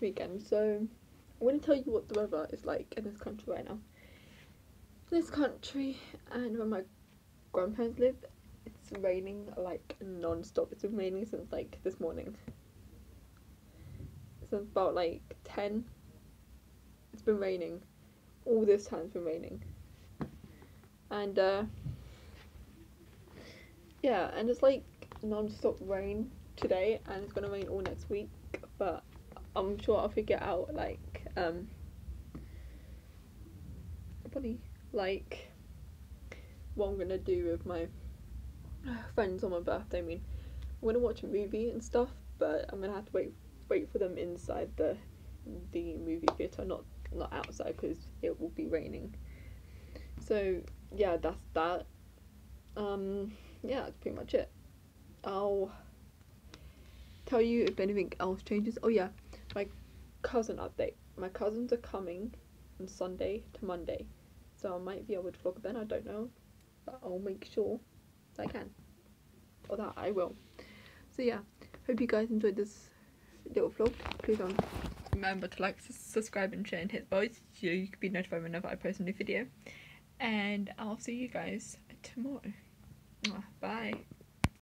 weekend. So I want to tell you what the weather is like in this country right now. This country and where my grandparents live, it's raining like non-stop. It's been raining since like this morning. Since about like 10. It's been raining. All this time it's been raining. And uh yeah, and it's like non-stop rain today and it's gonna rain all next week, but I'm sure I'll figure out like um like what I'm gonna do with my friends on my birthday. I mean, I'm gonna watch a movie and stuff, but I'm gonna have to wait wait for them inside the the movie theater, not not outside because it will be raining. So yeah, that's that. Um, yeah, that's pretty much it. I'll tell you if anything else changes. Oh yeah, my cousin update. My cousins are coming on Sunday to Monday, so I might be able to vlog then. I don't know, but I'll make sure that I can, or that I will. So yeah, hope you guys enjoyed this little vlog. Please um, remember to like, subscribe, and share, and hit the bell so you can be notified whenever I post a new video. And I'll see you guys tomorrow. Bye.